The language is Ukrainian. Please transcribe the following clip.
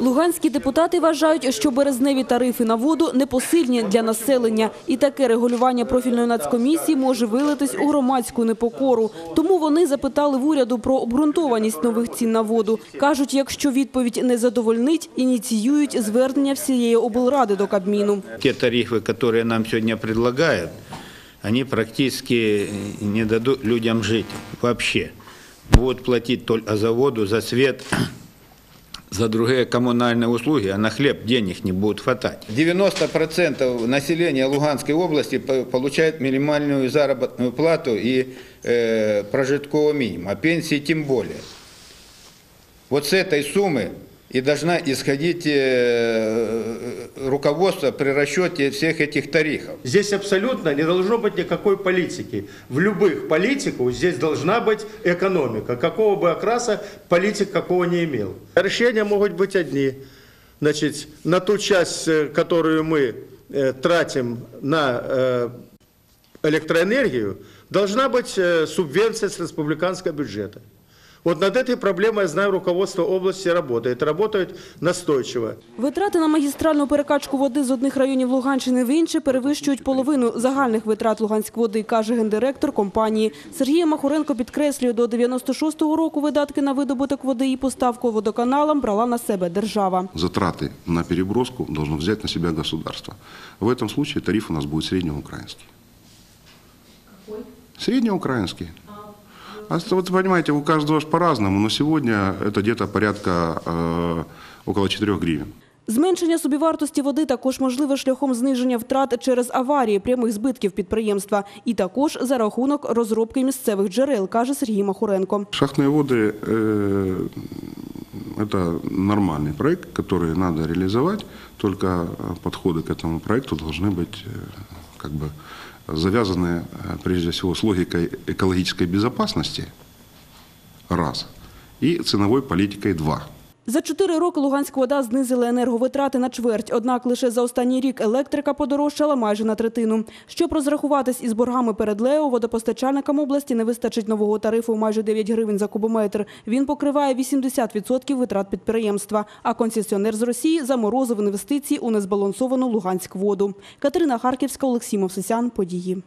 Луганські депутати вважають, що березневі тарифи на воду непосильні для населення. І таке регулювання профільної нацкомісії може вилитись у громадську непокору. Тому вони запитали в уряду про обґрунтованість нових цін на воду. Кажуть, якщо відповідь не задовольнить, ініціюють звернення всієї облради до Кабміну. Те тарифы, которые нам сегодня предлагают, они практически не дадут людям жить вообще. Будут платить только за воду, за свет, за другие коммунальные услуги, а на хлеб денег не будет хватать. 90% населения Луганской области по- получает минимальную заработную плату и э, прожиткового минимума, а пенсии тем более. Вот с этой суммы и должна исходить э, руководство при расчете всех этих тарифов. Здесь абсолютно не должно быть никакой политики. В любых политиках здесь должна быть экономика, какого бы окраса политик какого не имел. Решения могут быть одни. Значит, на ту часть, э, которую мы э, тратим на электроэнергию, должна быть субвенция с республиканского бюджета. Вот над этой проблемой, я знаю, руководство области работает, работает настойчиво. Витрати на магістральну перекачку води з одних районів Луганщини в інші перевищують половину загальних витрат Луганськводи, каже гендиректор компанії. Сергій Махуренко підкреслює, до 96-го року видатки на видобуток води і поставку водоканалам брала на себе держава. затраты на переброску должно взять на себя государство. В этом случае тариф у нас будет среднеукраинский. Какой? Среднеукраинский. А вот понимаете, у каждого ж по-разному, но сегодня это где-то порядка э, около 4 гривен. Зменшення собівартості води також можливе шляхом зниження втрат через аварії прямих збитків підприємства і також за рахунок розробки місцевих джерел, каже Сергій Махуренко. Шахтные воды э, – это нормальный проект, который надо реализовать, только э, подходы к этому проекту должны быть э, как бы завязаны э, прежде всего с логикой экологической безопасности – раз, и ценовой политикой – два. за чотири роки Луганська вода знизила енерговитрати на чверть. Однак лише за останній рік електрика подорожчала майже на третину. Щоб розрахуватись із боргами перед ЛЕО, водопостачальникам області не вистачить нового тарифу майже 9 гривень за кубометр. Він покриває 80% витрат підприємства. А концесіонер з Росії заморозив інвестиції у незбалансовану Луганськ воду. Катерина Харківська, Олексій Мовсисян. Події.